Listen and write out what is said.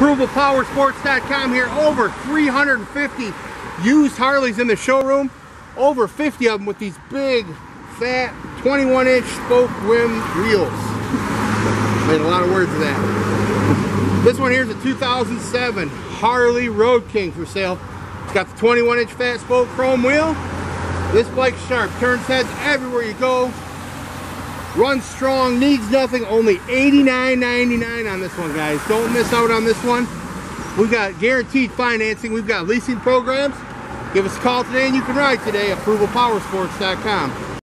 ApprovalPowersports.com here. Over 350 used Harleys in the showroom. Over 50 of them with these big, fat, 21 inch spoke rim wheels. Made a lot of words of that. This one here is a 2007 Harley Road King for sale. It's got the 21 inch fat spoke chrome wheel. This bike's sharp, turns heads everywhere you go. Runs strong, needs nothing, only $89.99 on this one, guys. Don't miss out on this one. We've got guaranteed financing. We've got leasing programs. Give us a call today and you can ride today ApprovalPowersports.com.